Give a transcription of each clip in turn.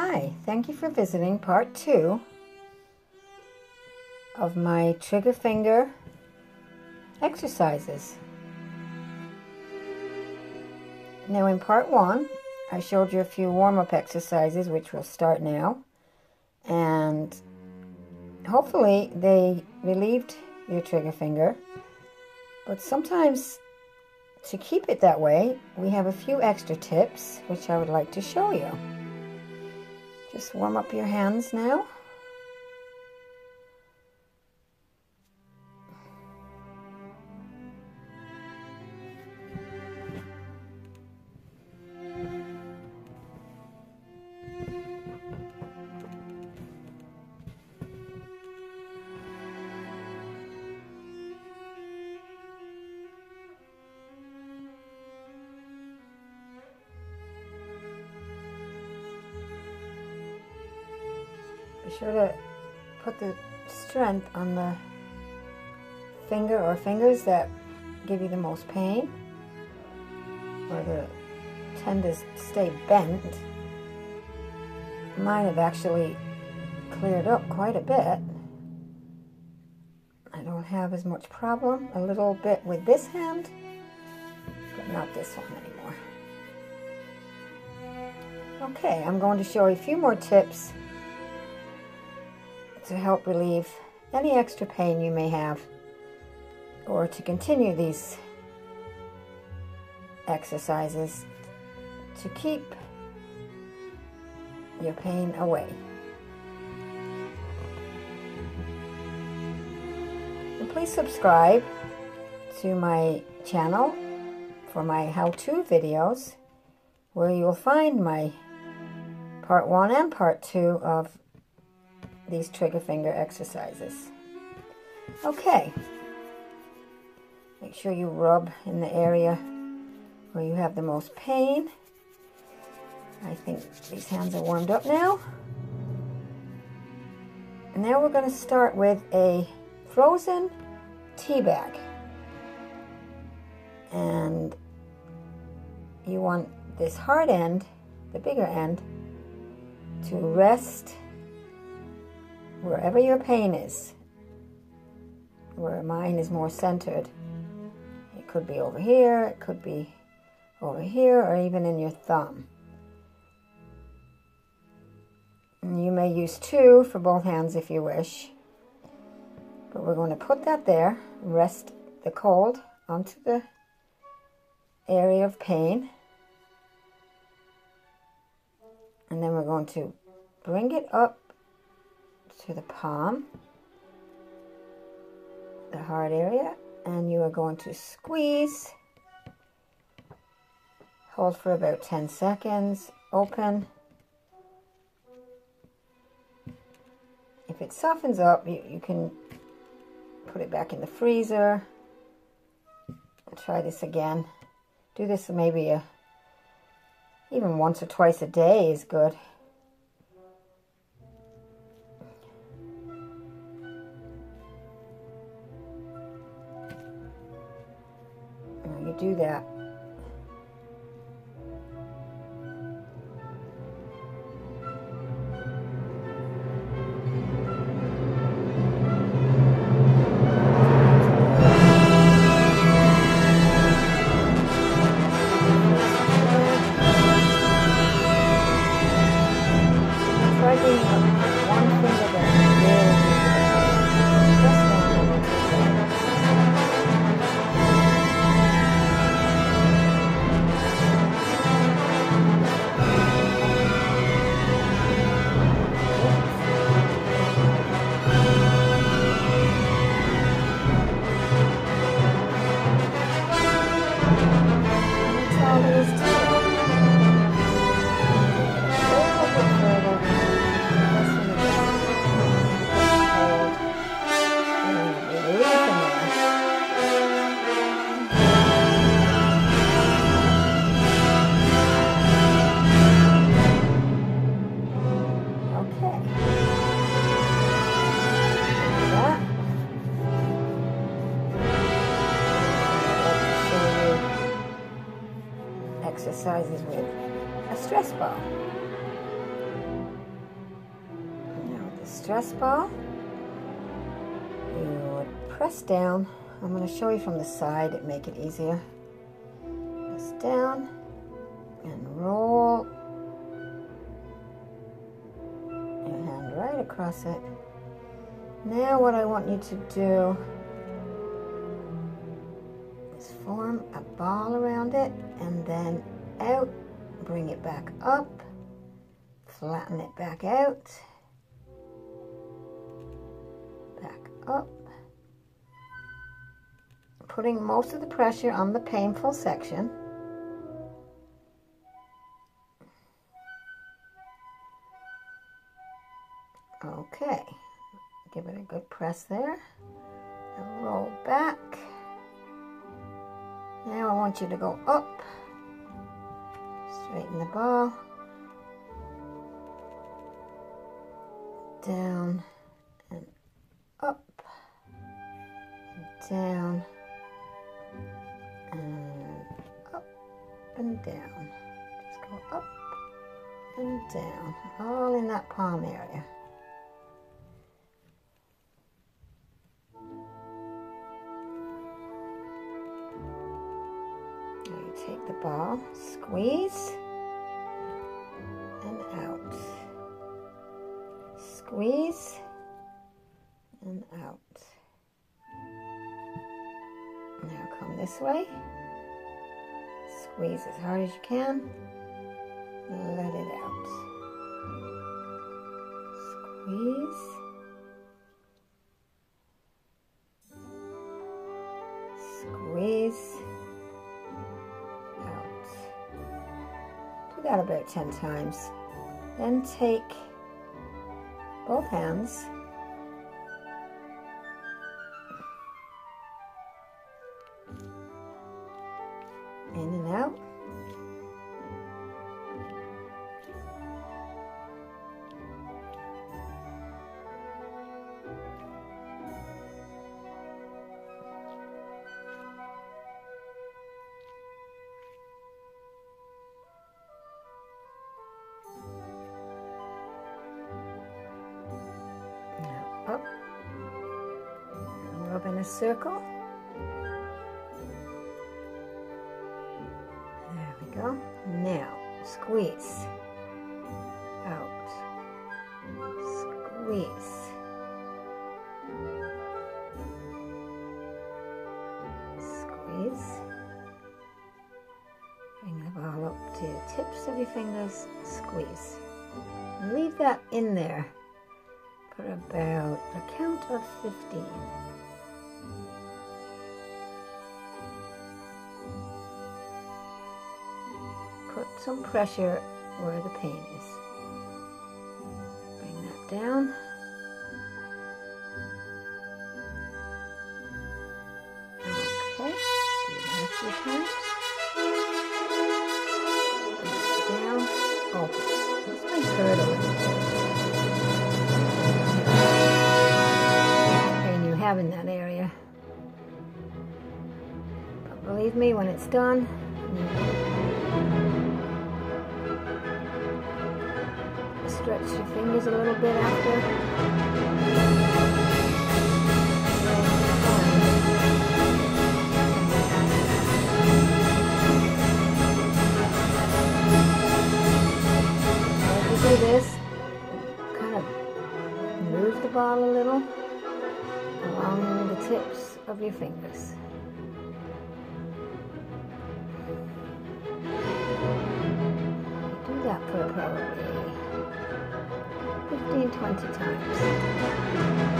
Hi, thank you for visiting part two of my trigger finger exercises. Now in part one, I showed you a few warm-up exercises, which we'll start now. And hopefully they relieved your trigger finger. But sometimes to keep it that way, we have a few extra tips, which I would like to show you. Just warm up your hands now. Sure to put the strength on the finger or fingers that give you the most pain or the tend to stay bent. Mine have actually cleared up quite a bit. I don't have as much problem. A little bit with this hand, but not this one anymore. Okay, I'm going to show a few more tips to help relieve any extra pain you may have or to continue these exercises to keep your pain away. And please subscribe to my channel for my how-to videos where you'll find my part one and part two of these trigger finger exercises. Okay. Make sure you rub in the area where you have the most pain. I think these hands are warmed up now. And now we're going to start with a frozen tea bag. And you want this hard end, the bigger end, to rest wherever your pain is, where mine is more centered. It could be over here, it could be over here, or even in your thumb. And you may use two for both hands if you wish. But we're going to put that there, rest the cold onto the area of pain. And then we're going to bring it up to the palm, the hard area, and you are going to squeeze. Hold for about 10 seconds, open. If it softens up, you, you can put it back in the freezer. Try this again. Do this maybe a, even once or twice a day is good. Do that. Exercises with a stress ball. Now the stress ball, you would press down. I'm going to show you from the side to make it easier. Press down and roll your hand right across it. Now what I want you to do is form a ball around it and then out, bring it back up, flatten it back out, back up, putting most of the pressure on the painful section. Okay, give it a good press there and roll back. Now I want you to go up, straighten the ball, down and up, and down and up and down. Just go up and down, all in that palm area. Take the ball, squeeze, and out. Squeeze, and out. Now come this way. Squeeze as hard as you can. Let it out. Squeeze. Squeeze. That about 10 times. Then take both hands in and out. A circle. There we go. Now, squeeze, out, squeeze. Squeeze. Bring the ball up to the tips of your fingers, squeeze. Leave that in there for about a count of 15. Put some pressure where the pain is. Bring that down. Okay, do that a few times. Down. Oh, this might hurt a little. Pain you have in that area. But believe me, when it's done, stretch your fingers a little bit after. Do this, kind of move the ball a little along the tips of your fingers. Do that for probably 15, 20 times.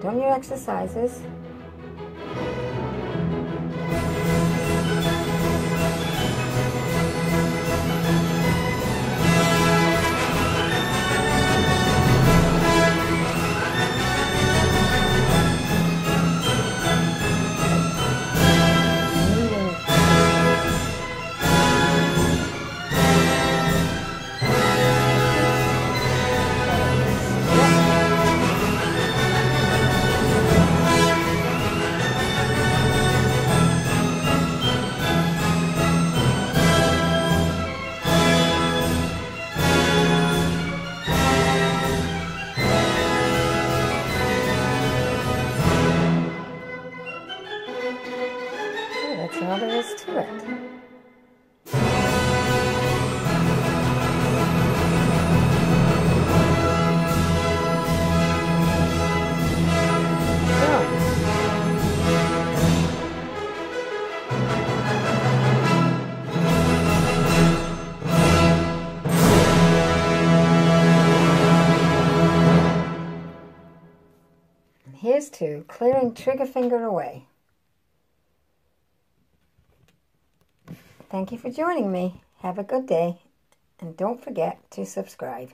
Done your exercises. There is to it. Here's to clearing trigger finger away. Thank you for joining me. Have a good day. And don't forget to subscribe.